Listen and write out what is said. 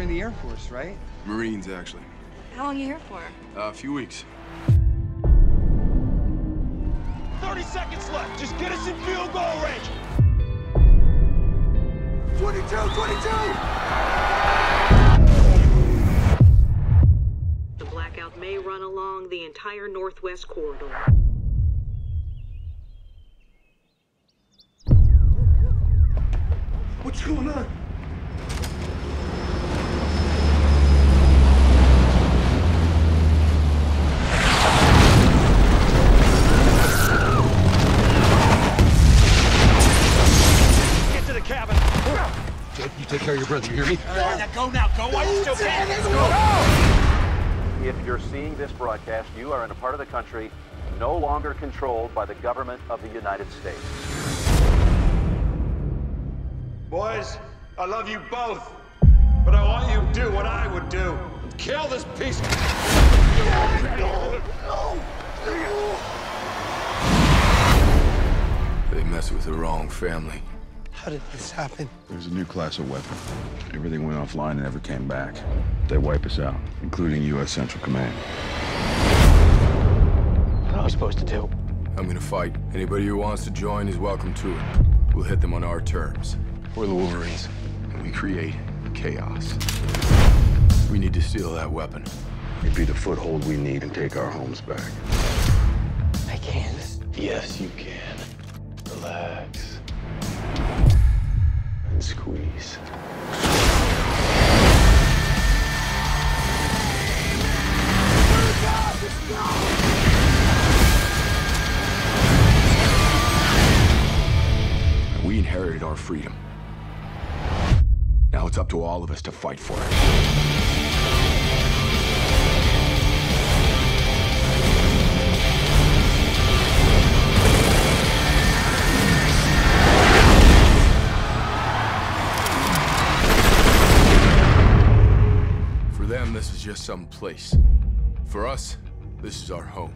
You're in the Air Force, right? Marines, actually. How long you here for? Uh, a few weeks. 30 seconds left. Just get us in field goal range. 22, 22! The blackout may run along the entire northwest corridor. What's going on? Take care of your brother, you hear me? Now go now. Go while you still can. Go. If you're seeing this broadcast, you are in a part of the country no longer controlled by the government of the United States. Boys, I love you both. But I want you to do what I would do. Kill this piece. of. They mess with the wrong family. How did this happen? There's a new class of weapon. Everything went offline and never came back. They wipe us out, including U.S. Central Command. What am I supposed to do? I'm gonna fight. Anybody who wants to join is welcome to it. We'll hit them on our terms. We're the Wolverines. And we create chaos. We need to steal that weapon. It'd be the foothold we need and take our homes back. I can't. Yes, you can. Squeeze. We inherited our freedom. Now it's up to all of us to fight for it. Them, this is just some place. For us, this is our home.